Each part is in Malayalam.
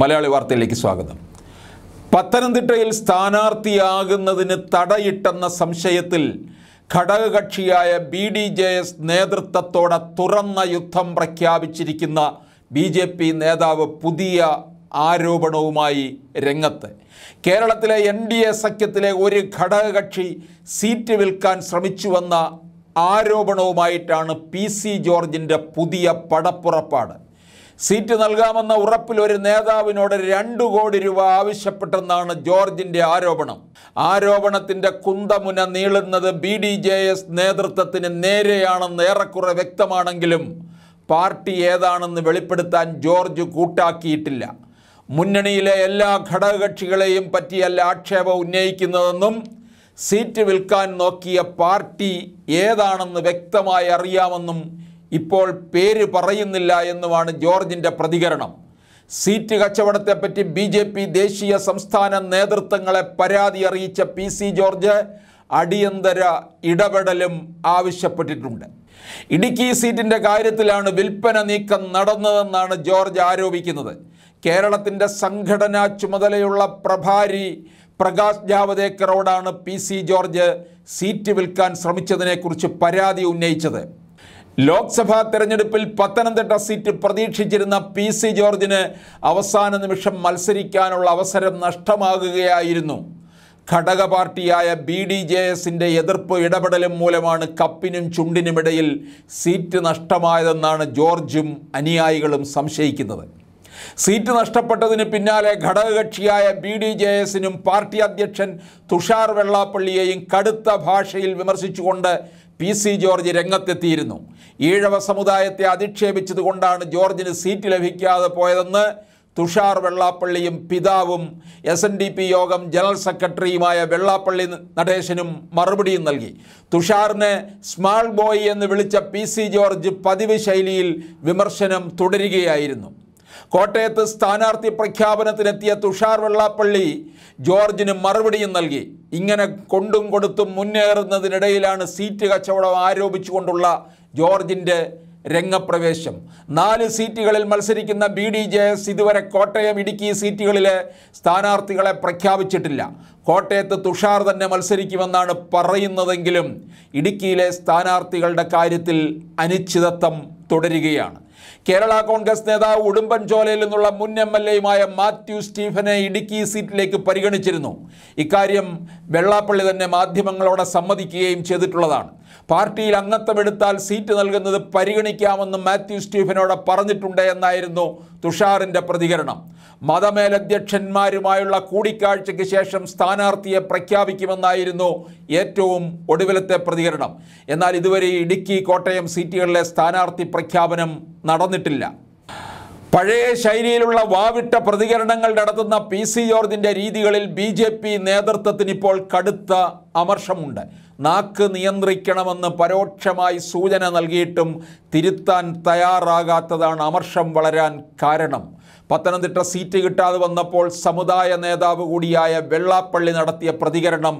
മലയാളി വാർത്തയിലേക്ക് സ്വാഗതം. പത്തനംതിട്ടയിൽ സ്ഥാനാർത്ഥിയാകുന്നതിന് തടയിട്ടെന്ന സംശയത്തിൽ ഘടകകക്ഷിയായ ബി ഡി ജെ എസ് നേതൃത്വത്തോടെ തുറന്ന യുദ്ധം പ്രഖ്യാപിച്ചിരിക്കുന്ന ബി ജെ പി നേതാവ് പുതിയ ആരോപണവുമായി രംഗത്ത്. കേരളത്തിലെ എൻ ഡി എ സഖ്യത്തിലെ ഒരു ഘടകകക്ഷി സീറ്റ് വിൽക്കാൻ ശ്രമിച്ചുവെന്ന ആരോപണവുമായിട്ടാണ് പി സി ജോർജിന്റെ പുതിയ പടപ്പുറപ്പാട്. സീറ്റ് നൽകാമെന്ന ഉറപ്പിൽ ഒരു നേതാവിനോട് രണ്ടു കോടി രൂപ ആവശ്യപ്പെട്ടെന്നാണ് ജോർജിന്റെ ആരോപണം. ആരോപണത്തിന്റെ കുന്തമുന നീളുന്നത് ബി ഡി ജെ എസ് നേതൃത്വത്തിന് നേരെയാണെന്ന് ഏറെക്കുറെ വ്യക്തമാണെങ്കിലും പാർട്ടി ഏതാണെന്ന് വെളിപ്പെടുത്താൻ ജോർജ് കൂട്ടാക്കിയിട്ടില്ല. മുന്നണിയിലെ എല്ലാ ഘടകകക്ഷികളെയും പറ്റിയല്ല ആക്ഷേപം ഉന്നയിക്കുന്നതെന്നും സീറ്റ് വിൽക്കാൻ നോക്കിയ പാർട്ടി ഏതാണെന്ന് വ്യക്തമായി അറിയാമെന്നും ഇപ്പോൾ പേര് പറയുന്നില്ല എന്നുമാണ് ജോർജിന്റെ പ്രതികരണം. സീറ്റ് കച്ചവടത്തെപ്പറ്റി ബി ജെ പി ദേശീയ സംസ്ഥാന നേതൃത്വങ്ങളെ പരാതി അറിയിച്ച പി സി ജോർജ് അടിയന്തര ഇടപെടലും ആവശ്യപ്പെട്ടിട്ടുണ്ട്. ഇടുക്കി സീറ്റിന്റെ കാര്യത്തിലാണ് വിൽപ്പന നീക്കം നടന്നതെന്നാണ് ജോർജ് ആരോപിക്കുന്നത്. കേരളത്തിന്റെ സംഘടനാ ചുമതലയുള്ള പ്രഭാരി പ്രകാശ് ജാവദേക്കറോടാണ് പി സി ജോർജ് സീറ്റ് വിൽക്കാൻ ശ്രമിച്ചതിനെക്കുറിച്ച് പരാതി ഉന്നയിച്ചത്. ലോക്സഭാ തെരഞ്ഞെടുപ്പിൽ പത്തനംതിട്ട സീറ്റ് പ്രതീക്ഷിച്ചിരുന്ന പി സി ജോർജിന് അവസാന നിമിഷം മത്സരിക്കാനുള്ള അവസരം നഷ്ടമാകുകയായിരുന്നു. ഘടക പാർട്ടിയായ ബി ഡി ജെ എസിന്റെ എതിർപ്പ് ഇടപെടലും മൂലമാണ് കപ്പിനും ചുണ്ടിനുമിടയിൽ സീറ്റ് നഷ്ടമായതെന്നാണ് ജോർജും അനുയായികളും സംശയിക്കുന്നത്. സീറ്റ് നഷ്ടപ്പെട്ടതിന് പിന്നാലെ ഘടകകക്ഷിയായ ബി ഡി ജെ എസിനും പാർട്ടി അധ്യക്ഷൻ തുഷാർ വെള്ളാപ്പള്ളിയെയും കടുത്ത ഭാഷയിൽ വിമർശിച്ചുകൊണ്ട് പി സി ജോർജ് രംഗത്തെത്തിയിരുന്നു. ഈഴവ സമുദായത്തെ അധിക്ഷേപിച്ചതുകൊണ്ടാണ് ജോർജിന് സീറ്റ് ലഭിക്കാതെ പോയതെന്ന് തുഷാർ വെള്ളാപ്പള്ളിയും പിതാവും S N D P Yogam general സെക്രട്ടറിയുമായ വെള്ളാപ്പള്ളി നടേശനും മറുപടിയും നൽകി. തുഷാറിനെ സ്മാൾ ബോയ് എന്ന് വിളിച്ച പി സി ജോർജ് പതിവ് ശൈലിയിൽ വിമർശനം തുടരുകയായിരുന്നു. കോട്ടയത്ത് സ്ഥാനാർത്ഥി പ്രഖ്യാപനത്തിനെത്തിയ തുഷാർ വെള്ളാപ്പള്ളി ജോർജിന് മറുപടിയും നൽകി. ഇങ്ങനെ കൊണ്ടും കൊടുത്തും മുന്നേറുന്നതിനിടയിലാണ് സീറ്റ് കച്ചവടം ആരോപിച്ചുകൊണ്ടുള്ള ജോർജിന്റെ രംഗപ്രവേശം. നാല് സീറ്റുകളിൽ മത്സരിക്കുന്ന ബി ഡി ജെ എസ് ഇതുവരെ കോട്ടയം ഇടുക്കി സീറ്റുകളിലെ സ്ഥാനാർത്ഥികളെ പ്രഖ്യാപിച്ചിട്ടില്ല. കോട്ടയത്ത് തുഷാർ തന്നെ മത്സരിക്കുമെന്നാണ് പറയുന്നതെങ്കിലും ഇടുക്കിയിലെ സ്ഥാനാർത്ഥികളുടെ കാര്യത്തിൽ അനിശ്ചിതത്വം തുടരുകയാണ്. കേരള കോൺഗ്രസ് നേതാവ് ഉടുമ്പൻചോലയിൽ നിന്നുള്ള മുൻ എം എൽ എയുമായ മാത്യു സ്റ്റീഫനെ ഇടുക്കി സീറ്റിലേക്ക് പരിഗണിച്ചിരുന്നു. ഇക്കാര്യം വെള്ളാപ്പള്ളി തന്നെ മാധ്യമങ്ങളോട് സമ്മതിക്കുകയും ചെയ്തിട്ടുള്ളതാണ്. പാർട്ടിയിൽ അംഗത്വമെടുത്താൽ സീറ്റ് നൽകുന്നത് പരിഗണിക്കാമെന്ന് മാത്യു സ്റ്റീഫനോട് പറഞ്ഞിട്ടുണ്ട് എന്നായിരുന്നു തുഷാറിന്റെ പ്രതികരണം. മതമേലധ്യക്ഷന്മാരുമായുള്ള കൂടിക്കാഴ്ചയ്ക്ക് ശേഷം സ്ഥാനാർത്ഥിയെ പ്രഖ്യാപിക്കുമെന്നായിരുന്നു ഏറ്റവും ഒടുവിലത്തെ പ്രതികരണം. എന്നാൽ ഇതുവരെ ഇടുക്കി കോട്ടയം സീറ്റുകളിലെ സ്ഥാനാർത്ഥി പ്രഖ്യാപനം നടന്നിട്ടില്ല. പഴയ ശൈലിയിലുള്ള വാവിട്ട പ്രതികരണങ്ങൾ നടത്തുന്ന പി സി ജോർജിന്റെ രീതികളിൽ ബി ജെ പി നേതൃത്വത്തിന് ഇപ്പോൾ കടുത്ത അമർഷമുണ്ട്. നാക്ക് നിയന്ത്രിക്കണമെന്ന് പരോക്ഷമായി സൂചന നൽകിയിട്ടും തിരുത്താൻ തയ്യാറാകാത്തതാണ് അമർഷം വളരാൻ കാരണം. പത്തനംതിട്ട സീറ്റ് കിട്ടാതെ വന്നപ്പോൾ സമുദായ നേതാവ് കൂടിയായ വെള്ളാപ്പള്ളി നടത്തിയ പ്രതികരണം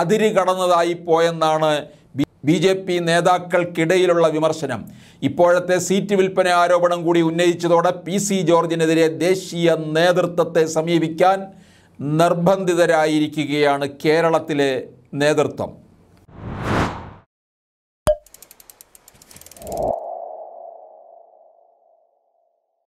അതിരി കടന്നതായി പോയെന്നാണ് ബി ജെ പി നേതാക്കൾക്കിടയിലുള്ള വിമർശനം. ഇപ്പോഴത്തെ സീറ്റ് വിൽപ്പന ആരോപണം കൂടി ഉന്നയിച്ചതോടെ പി സി ജോർജിനെതിരെ ദേശീയ നേതൃത്വത്തെ സമീപിക്കാൻ നിർബന്ധിതരായിരിക്കുകയാണ് കേരളത്തിലെ നേതൃത്വം.